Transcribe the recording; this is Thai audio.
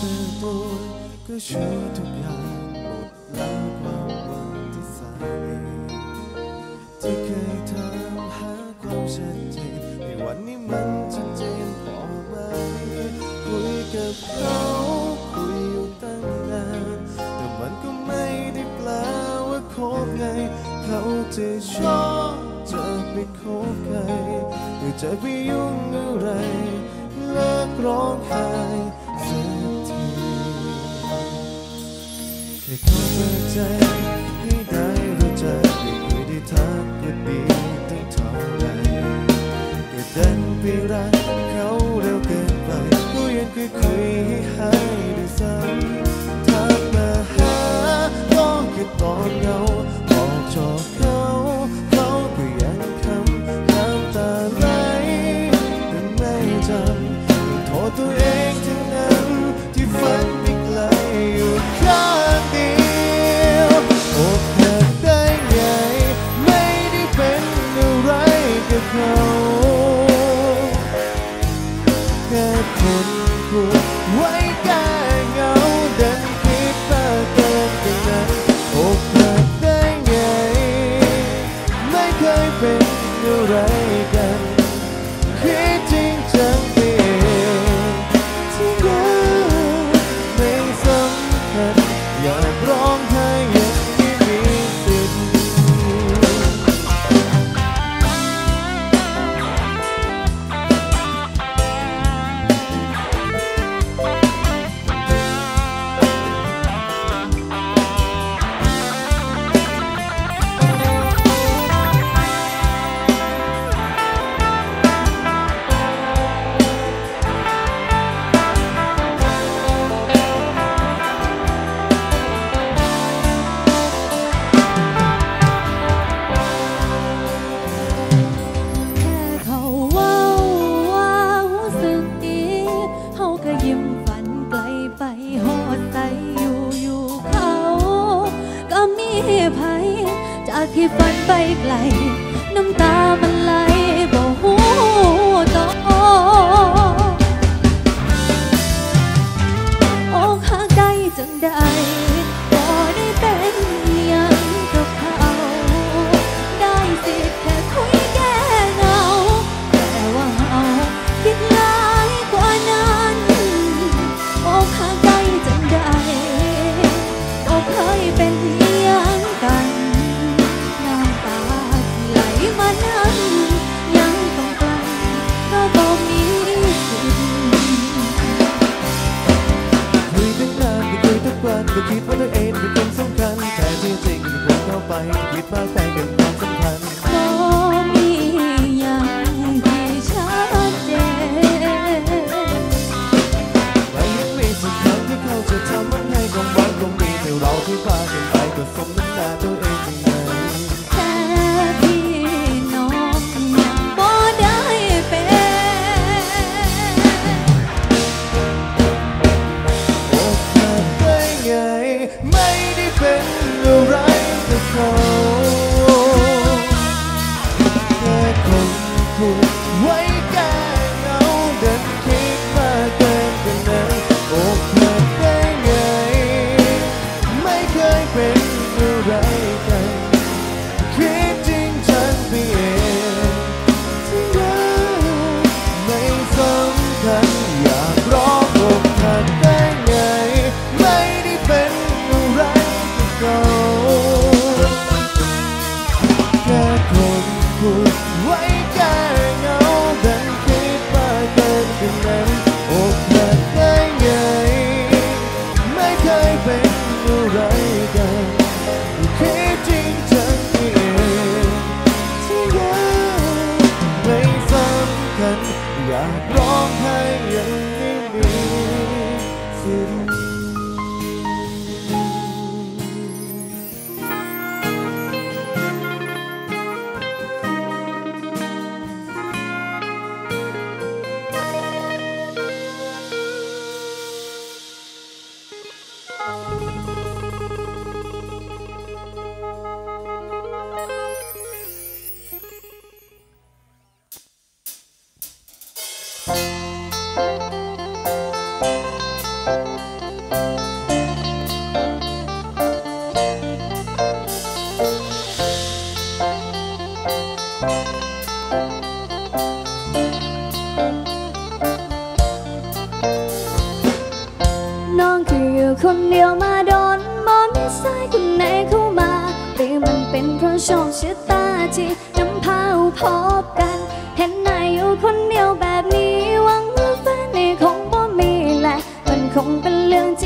วก็ช่วยทุกอย่างหมดแล้วความหวังที่สายที่เคยถามหาความชัดเจนในวันนี้มันชัดเจนพอไหมคุยกับเขาคุยอยู่ตั้งนานแต่มันก็ไม่ได้แปลว่าคบไง เขาจะชอบจะไปคบใครหรือจะไปยุ่งอะไรเลิกร้องไห้ แค่ขอเปิดใจให้ได้รู้จักได้คุยได้ทักก็ดีตั้งเท่าไหรก็ดันไปรักเขาเร็วเกินไปก็ยังคุยคุยให้หายด้วยซ้ำทักมาหาก็แค่ตอนเหงา ไหล น้ำตามันไหล เราจะทำมันให้ความหวังคงมีแต่เราที่พากันไปก็สมน้ำหน้าตัวเองยังไงแต่พี่น้องยังบ่ได้เป็น อกหักได้ไง ไม่ได้เป็นากร้องไห้ เป็นเพราะโชคชะตาที่นำพาพบกัน เห็นนายอยู่คนเดียวแบบนี้หวังว่าแฟนนี่คงบ่มีแหละ มันคงเป็นเรื่องจริง